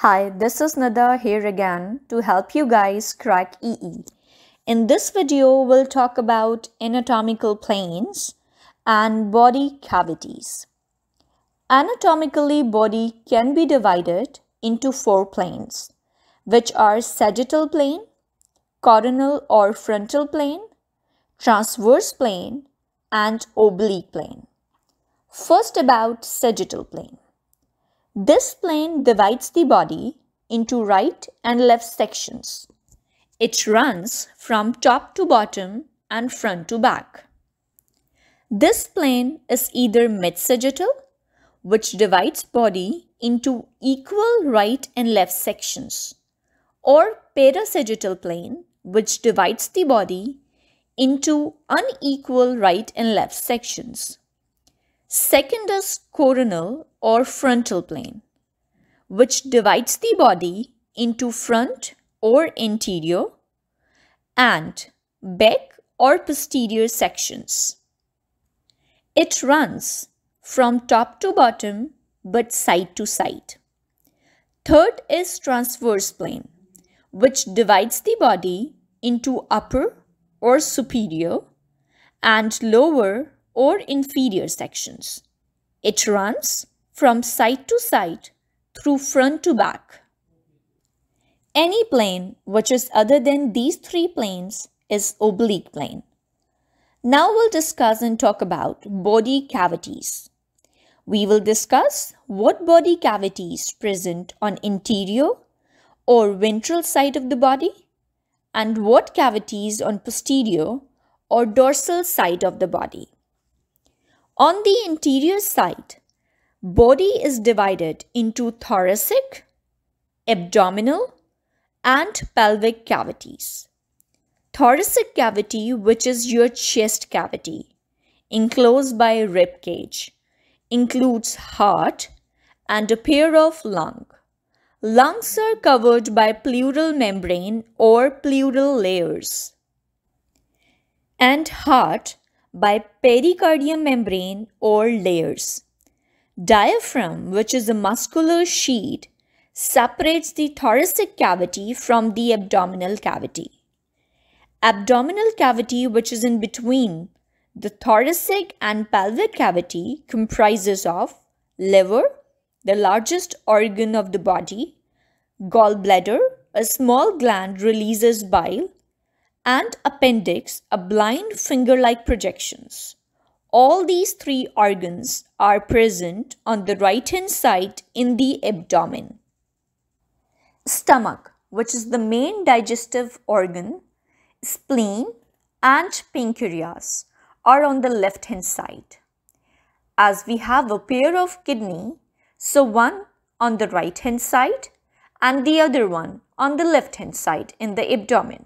Hi, this is Nada here again to help you guys crack EE. In this video, we'll talk about anatomical planes and body cavities. Anatomically, body can be divided into four planes, which are sagittal plane, coronal or frontal plane, transverse plane, and oblique plane. First about sagittal plane. This plane divides the body into right and left sections. It runs from top to bottom and front to back. This plane is either mid-sagittal, which divides body into equal right and left sections, or parasagittal plane, which divides the body into unequal right and left sections. Second is coronal or frontal plane, which divides the body into front or anterior and back or posterior sections. It runs from top to bottom but side to side. Third is transverse plane, which divides the body into upper or superior and lower or inferior sections. It runs from side to side through front to back. Any plane which is other than these three planes is oblique plane. Now we'll discuss and talk about body cavities. We will discuss what body cavities present on interior or ventral side of the body and what cavities on posterior or dorsal side of the body. On the interior side, body is divided into thoracic, abdominal, and pelvic cavities. Thoracic cavity, which is your chest cavity, enclosed by rib cage, includes heart and a pair of lung. Lungs are covered by pleural membrane or pleural layers. And heart by pericardium membrane or layers. Diaphragm, which is a muscular sheet, separates the thoracic cavity from the abdominal cavity. Abdominal cavity, which is in between the thoracic and pelvic cavity, comprises of liver, the largest organ of the body, gallbladder, a small gland releases bile, and appendix a blind finger-like projections. All these three organs are present on the right-hand side in the abdomen. Stomach, which is the main digestive organ, spleen and pancreas are on the left-hand side. As we have a pair of kidney, so one on the right-hand side and the other one on the left-hand side in the abdomen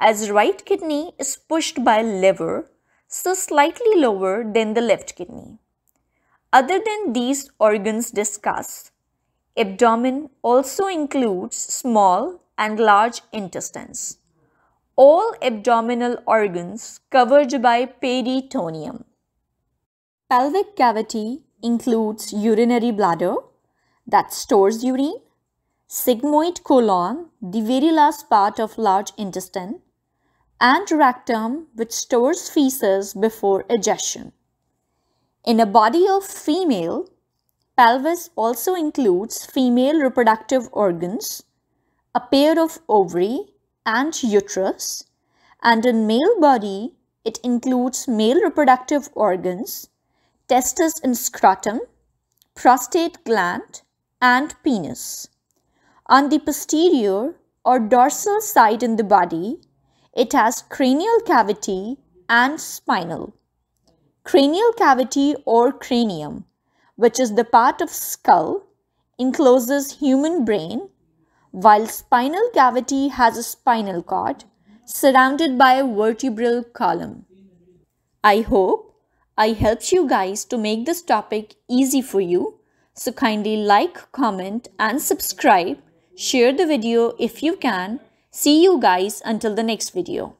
as right kidney is pushed by liver, so slightly lower than the left kidney. Other than these organs discussed, abdomen also includes small and large intestines. All abdominal organs covered by peritoneum. Pelvic cavity includes urinary bladder that stores urine, sigmoid colon, the very last part of large intestine, and rectum which stores feces before egestion. In a body of female, pelvis also includes female reproductive organs, a pair of ovary and uterus, and in male body, it includes male reproductive organs, testis and scrotum, prostate gland, and penis. On the posterior or dorsal side in the body, it has cranial cavity and spinal. Cranial cavity or cranium, which is the part of skull, encloses human brain, while spinal cavity has a spinal cord surrounded by a vertebral column. I hope I helped you guys to make this topic easy for you. So kindly like, comment and subscribe. Share the video if you can See you guys until the next video.